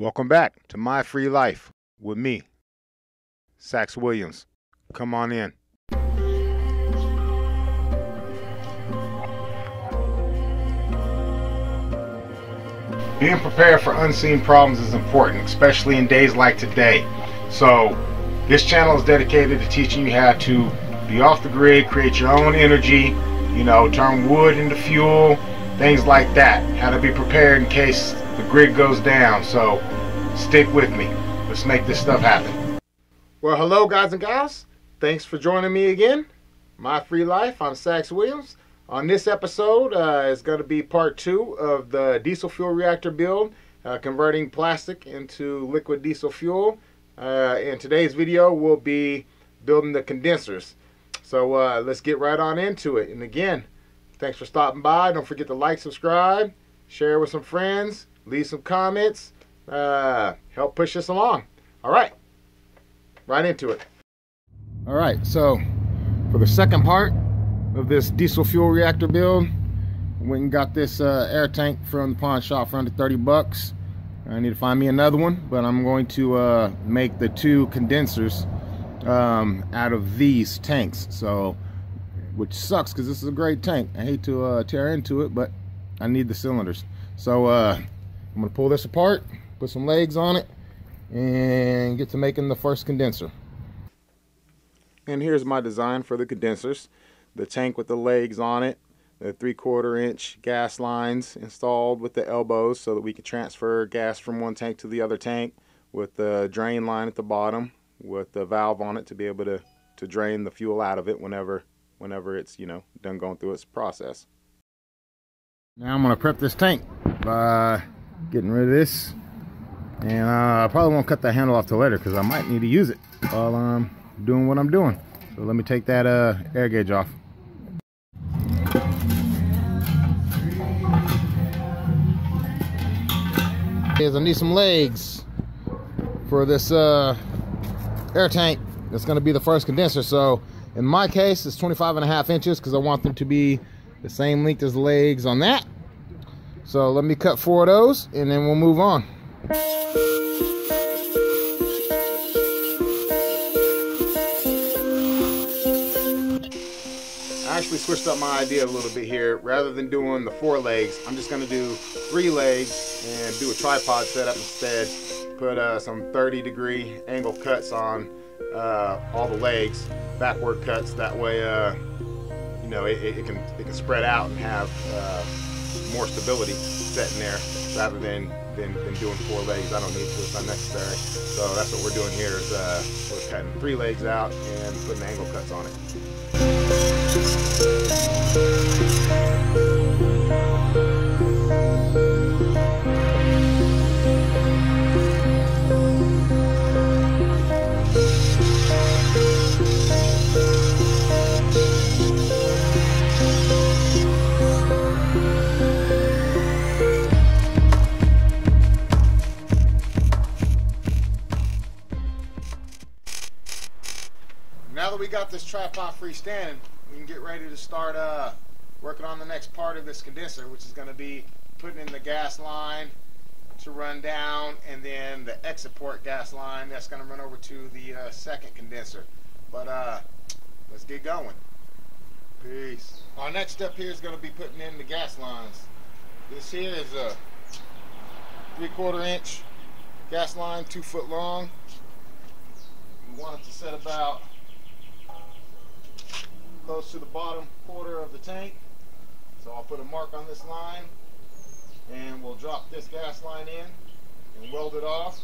Welcome back to My Free Life with me, Saxx Williams. Come on in. Being prepared for unseen problems is important, especially in days like today. So, this channel is dedicated to teaching you how to be off the grid, create your own energy, you know, turn wood into fuel, things like that. How to be prepared in case the grid goes down. So, stick with me. Let's make this stuff happen. Well, hello, guys and gals. Thanks for joining me again. My Free Life. I'm Saxx Williams. On this episode uh, is going to be part two of the diesel fuel reactor build, uh, converting plastic into liquid diesel fuel. Uh, in today's video, we'll be building the condensers. So uh, let's get right on into it. And again, thanks for stopping by. Don't forget to like, subscribe, share with some friends, leave some comments, uh, help push us along. All right, right into it. All right, so for the second part, of this diesel fuel reactor build. Went and got this uh, air tank from the pawn shop for under 30 bucks. I need to find me another one, but I'm going to uh, make the two condensers um, out of these tanks. So, which sucks because this is a great tank. I hate to uh, tear into it, but I need the cylinders. So uh, I'm gonna pull this apart, put some legs on it, and get to making the first condenser. And here's my design for the condensers the tank with the legs on it, the three quarter inch gas lines installed with the elbows so that we can transfer gas from one tank to the other tank with the drain line at the bottom with the valve on it to be able to, to drain the fuel out of it whenever whenever it's you know done going through its process. Now I'm going to prep this tank by getting rid of this and uh, I probably won't cut the handle off till later because I might need to use it while I'm doing what I'm doing. So let me take that uh, air gauge off. is I need some legs for this uh, air tank that's going to be the first condenser. So in my case, it's 25 and a half inches because I want them to be the same length as legs on that. So let me cut four of those and then we'll move on. I actually switched up my idea a little bit here. Rather than doing the four legs, I'm just gonna do three legs and do a tripod setup instead. Put uh, some 30 degree angle cuts on uh, all the legs, backward cuts. That way, uh, you know, it, it, can it can spread out and have uh, more stability sitting there rather than, than, than doing four legs. I don't need to; it's unnecessary. So that's what we're doing here. Is uh, we're cutting three legs out and putting angle cuts on it. Now that we got this tripod freestanding, we can get ready to start uh, working on the next part of this condenser, which is going to be putting in the gas line to run down, and then the exit port gas line that's going to run over to the uh, second condenser. But uh, let's get going. Peace. Our next step here is going to be putting in the gas lines. This here is a three quarter inch gas line, two foot long. We want it to set about close to the bottom quarter of the tank. So I'll put a mark on this line and we'll drop this gas line in and weld it off.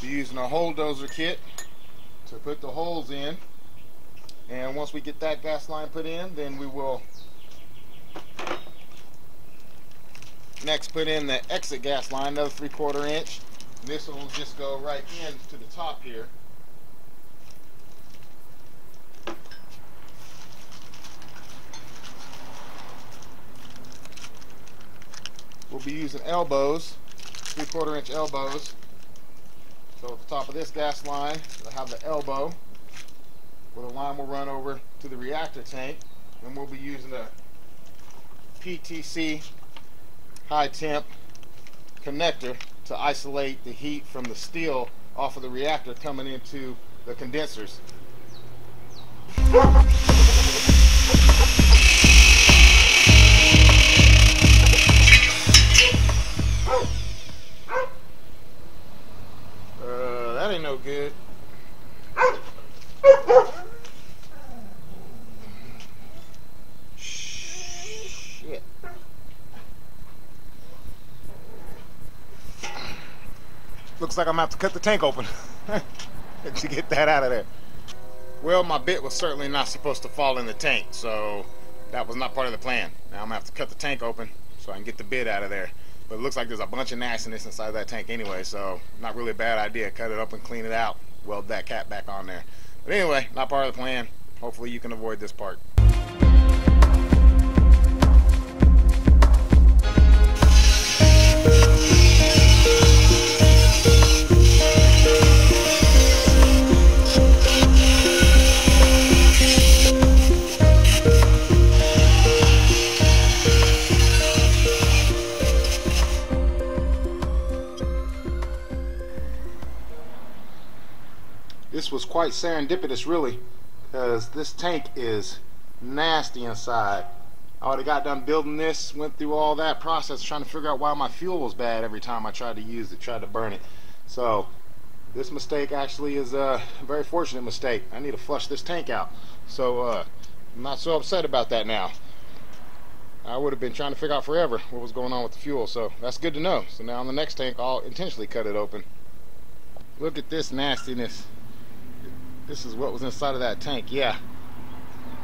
Be using a hole dozer kit to put the holes in. And once we get that gas line put in, then we will next put in the exit gas line, another three quarter inch. This will just go right in to the top here. We'll be using elbows, three quarter inch elbows. So at the top of this gas line, we'll have the elbow where the line will run over to the reactor tank. And we'll be using a PTC high temp connector to isolate the heat from the steel off of the reactor coming into the condensers. Uh, that ain't no good. Looks like I'm about to cut the tank open to get that out of there. Well, my bit was certainly not supposed to fall in the tank, so that was not part of the plan. Now I'm gonna have to cut the tank open so I can get the bit out of there. But it looks like there's a bunch of nastiness inside that tank anyway, so not really a bad idea. Cut it up and clean it out. Weld that cap back on there. But anyway, not part of the plan. Hopefully you can avoid this part. Quite serendipitous really because this tank is nasty inside. I have got done building this went through all that process trying to figure out why my fuel was bad every time I tried to use it tried to burn it. So this mistake actually is a very fortunate mistake. I need to flush this tank out. So uh, I'm not so upset about that now. I would have been trying to figure out forever what was going on with the fuel so that's good to know. So now on the next tank I'll intentionally cut it open. Look at this nastiness this is what was inside of that tank. Yeah.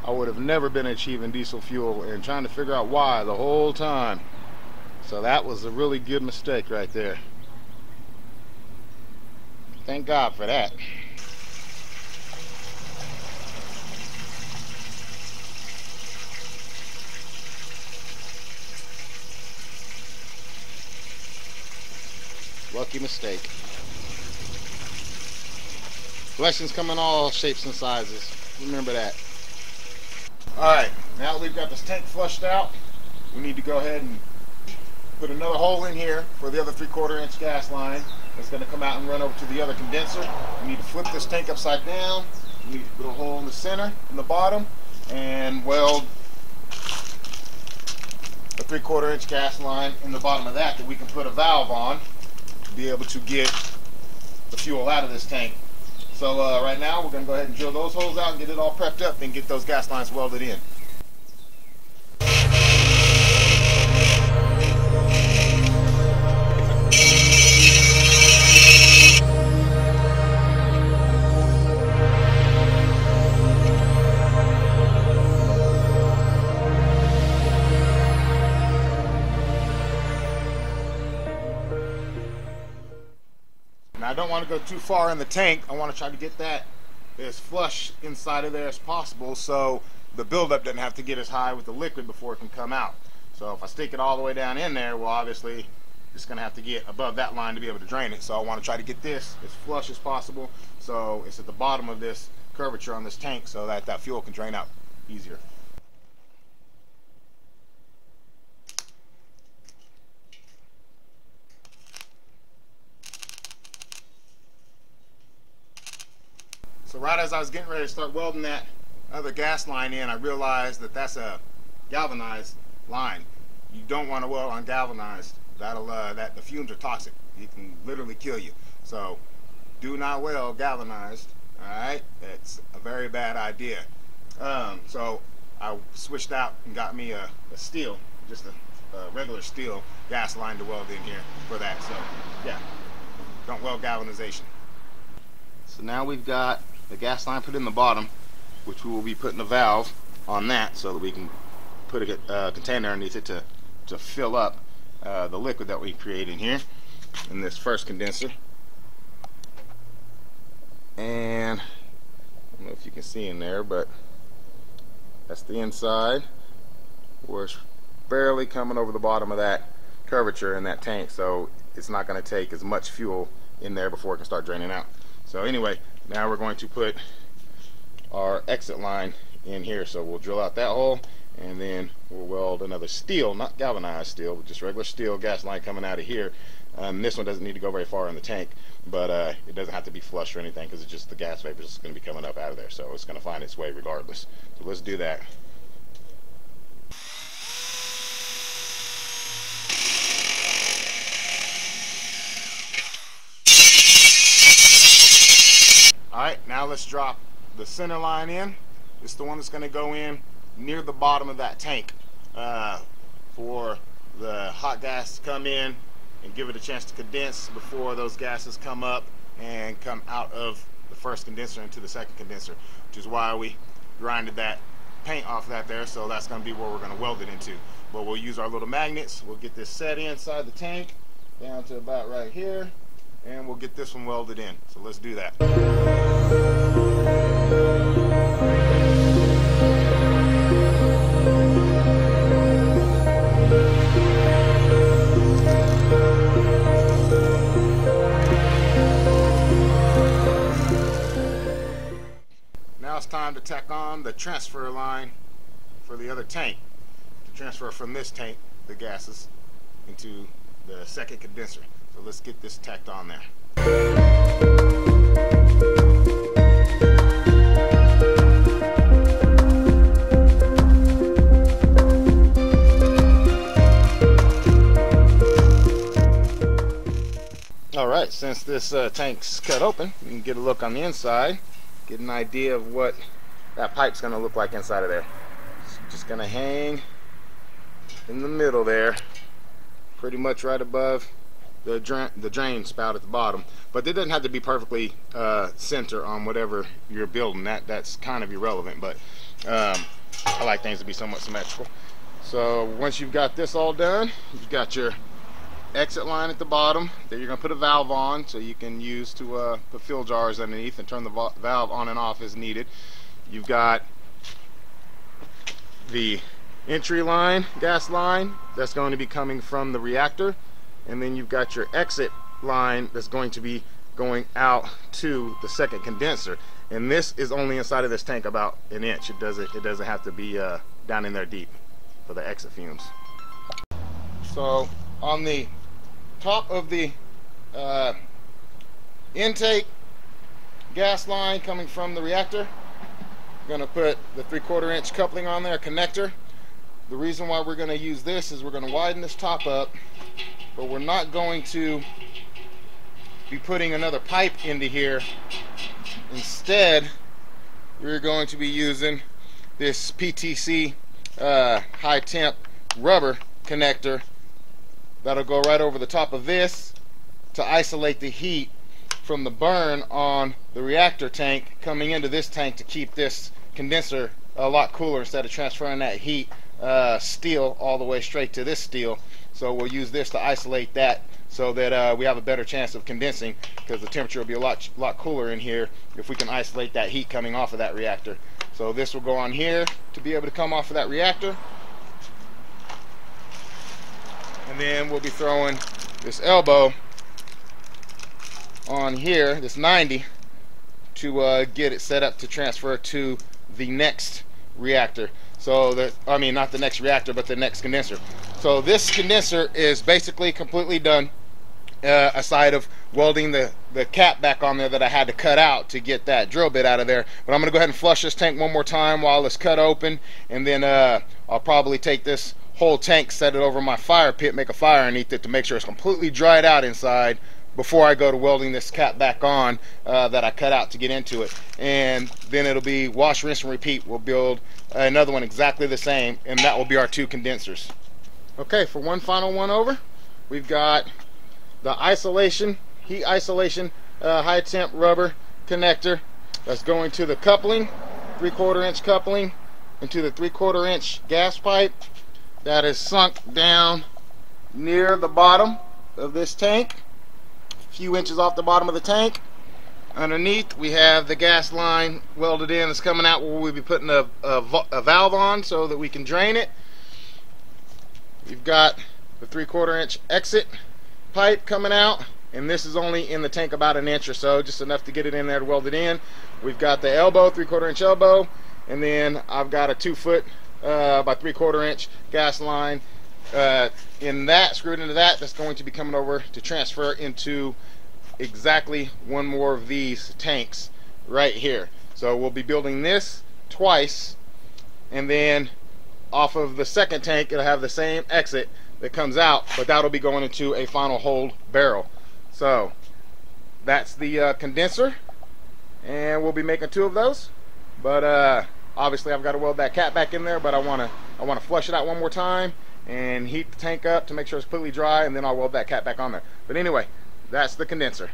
I would have never been achieving diesel fuel and trying to figure out why the whole time. So that was a really good mistake right there. Thank God for that. Lucky mistake Blessings come in all shapes and sizes. Remember that. Alright, now that we've got this tank flushed out, we need to go ahead and put another hole in here for the other three quarter inch gas line. It's going to come out and run over to the other condenser. We need to flip this tank upside down. We need to put a hole in the center, in the bottom, and weld a three quarter inch gas line in the bottom of that that we can put a valve on to be able to get the fuel out of this tank so uh, right now we're going to go ahead and drill those holes out and get it all prepped up and get those gas lines welded in. Don't want to go too far in the tank. I want to try to get that as flush inside of there as possible so the buildup doesn't have to get as high with the liquid before it can come out. So if I stick it all the way down in there, well obviously it's going to have to get above that line to be able to drain it. So I want to try to get this as flush as possible so it's at the bottom of this curvature on this tank so that that fuel can drain out easier. So right as I was getting ready to start welding that other gas line in, I realized that that's a galvanized line. You don't want to weld on galvanized. That'll uh, that the fumes are toxic. It can literally kill you. So do not weld galvanized. All right, it's a very bad idea. Um, so I switched out and got me a, a steel, just a, a regular steel gas line to weld in here for that. So yeah, don't weld galvanization. So now we've got the gas line put in the bottom, which we will be putting a valve on that so that we can put a uh, container underneath it to, to fill up uh, the liquid that we create in here in this first condenser. And I don't know if you can see in there, but that's the inside where it's barely coming over the bottom of that curvature in that tank so it's not going to take as much fuel in there before it can start draining out. So anyway, now we're going to put our exit line in here. So we'll drill out that hole and then we'll weld another steel, not galvanized steel, but just regular steel gas line coming out of here. Um, this one doesn't need to go very far in the tank, but uh, it doesn't have to be flush or anything because it's just the gas vapor is going to be coming up out of there, so it's going to find its way regardless. So let's do that. Drop the center line in. It's the one that's going to go in near the bottom of that tank uh, for the hot gas to come in and give it a chance to condense before those gases come up and come out of the first condenser into the second condenser, which is why we grinded that paint off that there. So that's going to be where we're going to weld it into. But we'll use our little magnets. We'll get this set inside the tank down to about right here and we'll get this one welded in. So let's do that. Now it's time to tack on the transfer line for the other tank to transfer from this tank the gases into the second condenser. So let's get this tacked on there. Alright, since this uh, tank's cut open, you can get a look on the inside, get an idea of what that pipe's to look like inside of there. Just to hang in the middle there, pretty much right above the drain, the drain spout at the bottom. But it doesn't have to be perfectly uh, center on whatever you're building. That That's kind of irrelevant, but um, I like things to be somewhat symmetrical. So once you've got this all done, you've got your exit line at the bottom that you're going to put a valve on so you can use to uh, put fill jars underneath and turn the valve on and off as needed. You've got the entry line, gas line, that's going to be coming from the reactor and then you've got your exit line that's going to be going out to the second condenser. And this is only inside of this tank about an inch. It doesn't it doesn't have to be uh, down in there deep for the exit fumes. So on the top of the uh, intake gas line coming from the reactor I'm going to put the three-quarter inch coupling on there connector. The reason why we're going to use this is we're going to widen this top up but we're not going to be putting another pipe into here. Instead, we're going to be using this PTC uh, high temp rubber connector that'll go right over the top of this to isolate the heat from the burn on the reactor tank coming into this tank to keep this condenser a lot cooler instead of transferring that heat uh, steel all the way straight to this steel so we'll use this to isolate that so that uh, we have a better chance of condensing because the temperature will be a lot, lot cooler in here if we can isolate that heat coming off of that reactor. So this will go on here to be able to come off of that reactor. And then we'll be throwing this elbow on here, this 90, to uh, get it set up to transfer to the next reactor. So that, I mean, not the next reactor, but the next condenser. So this condenser is basically completely done, uh, aside of welding the, the cap back on there that I had to cut out to get that drill bit out of there. But I'm going to go ahead and flush this tank one more time while it's cut open, and then uh, I'll probably take this whole tank, set it over my fire pit, make a fire underneath it to make sure it's completely dried out inside before I go to welding this cap back on uh, that I cut out to get into it. And then it'll be wash, rinse, and repeat. We'll build another one exactly the same, and that will be our two condensers. Okay, for one final one over, we've got the isolation, heat isolation, uh, high temp rubber connector that's going to the coupling, three quarter inch coupling, into the three quarter inch gas pipe that is sunk down near the bottom of this tank, few inches off the bottom of the tank. Underneath we have the gas line welded in It's coming out where we'll be putting a, a, a valve on so that we can drain it. We've got the three quarter inch exit pipe coming out and this is only in the tank about an inch or so just enough to get it in there to weld it in we've got the elbow three quarter inch elbow and then I've got a two foot uh, by three quarter inch gas line uh, in that screwed into that that's going to be coming over to transfer into exactly one more of these tanks right here. So we'll be building this twice and then off of the second tank it'll have the same exit that comes out but that'll be going into a final hold barrel. So that's the uh, condenser and we'll be making two of those. But uh, obviously I've got to weld that cap back in there but I want to I want to flush it out one more time and heat the tank up to make sure it's completely dry and then I'll weld that cap back on there. But anyway that's the condenser